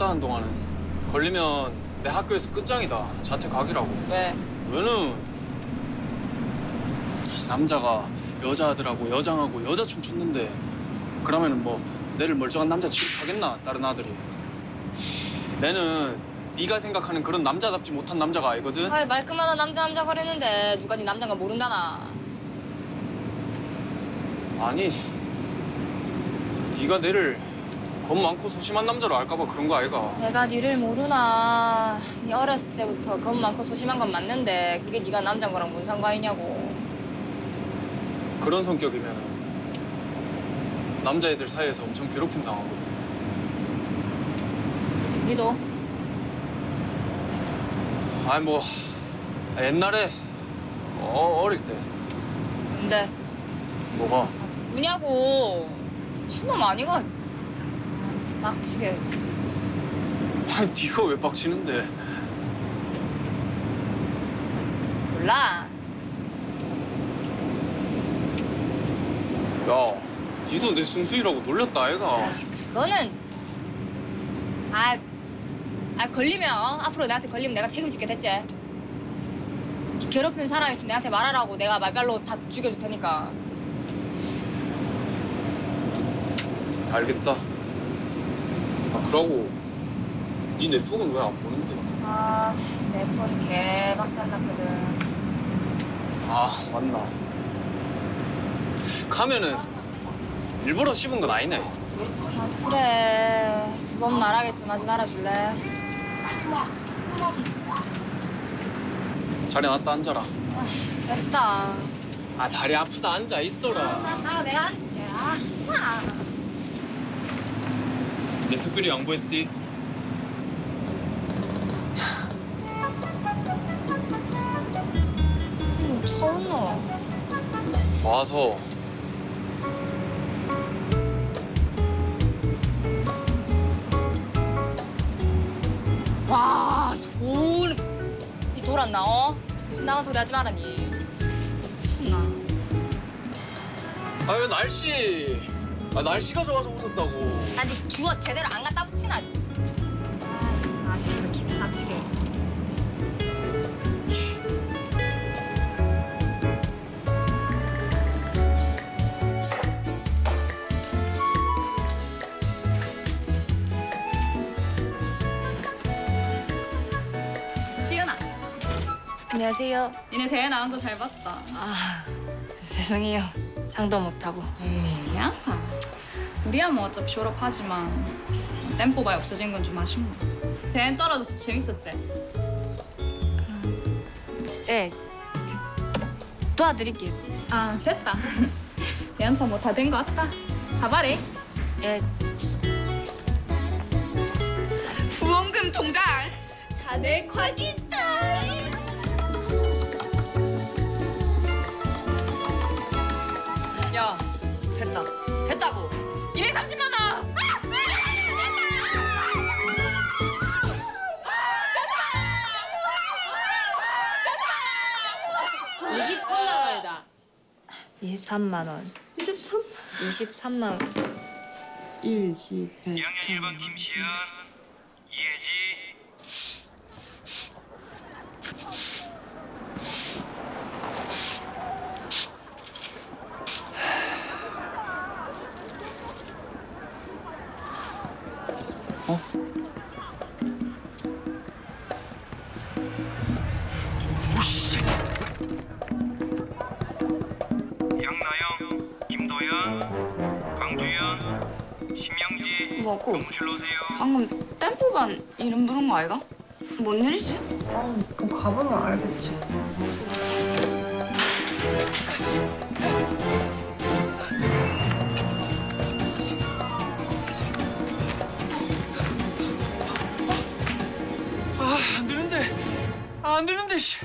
없다는 동안은 걸리면 내 학교에서 끝장이다. 자퇴 각이라고. 왜? 왜는 남자가 여자들하고 여장하고 여자춤 췄는데 그러면은 뭐 내를 멀쩡한 남자 취급하겠나 다른 아들이 내는 네가 생각하는 그런 남자답지 못한 남자가 아니거든 아이 말끝마다 남자 남자 거리는데 누가 네 남자인 걸 모른다나. 아니 네가 내를 겁 많고 소심한 남자로 알까봐 그런 거 아이가 내가 니를 모르나. 네 어렸을 때부터 겁 많고 소심한 건 맞는데 그게 네가 남자인 거랑 뭔 상관이냐고. 그런 성격이면은 남자애들 사이에서 엄청 괴롭힘 당하거든 니도 아니 뭐 옛날에 어, 어릴 때 근데 뭐가 아, 누구냐고. 미친놈 아니가. 아, 빡치게. 아니 네가 왜 빡치는데 몰라. 야 니도 내 순수이라고 놀렸다 아이가 아씨 그거는 아, 아 걸리면 어? 앞으로 내한테 걸리면 내가 책임지게 됐지. 괴롭힌 사람 있으면 내한테 말하라고 내가 말별로 다 죽여줄 테니까. 알겠다 아 그러고 네 네트워크는 왜 안 보는데 아, 내 폰 개박살 났거든. 아 맞나 가면은 일부러 씹은 건 아니네 아 그래 두 번 말하겠지만 하지 말아줄래? 자리 놨다 앉아라 됐다. 아 다리 아프다 앉아 있어라 아 내가 앉을게. 아 하지 마. 내 특별히 양보했디 뭐 너. 와서 와 소름. 이 돌았나 어? 정신 나간 소리 하지 마라 니. 미쳤나? 아유 날씨 아 날씨가 좋아서 웃었다고 난니 주어 제대로 안 갖다 붙이나. 아씨 아직도 기분. 시은아, 안녕하세요. 니네 대회 나온 거 잘 봤다. 아 죄송해요. 상도 못하고. 에이야, 우리야 뭐 어차피 졸업하지만 tempo바에 없어진 건 좀 아쉽네. 대회 떨어져서 재밌었지? 네. 도와드릴게요. 아, 됐다. 얘한테 뭐다 된 거 같다. 가봐래. 예. 후원금 통장 자네 곽이다 23만 원이다. 23만 원. 23 23만 원. 1, 10, 100, 영현 1번 김시현, 이혜지, 양나영, 심영지, 뭐고? 사무실로 오세요. 방금 tempo반 이름 부른 거 아이가? 뭔 일이지? 가보면 알겠지. 아 안 되는데 아, 안 되는데 씨.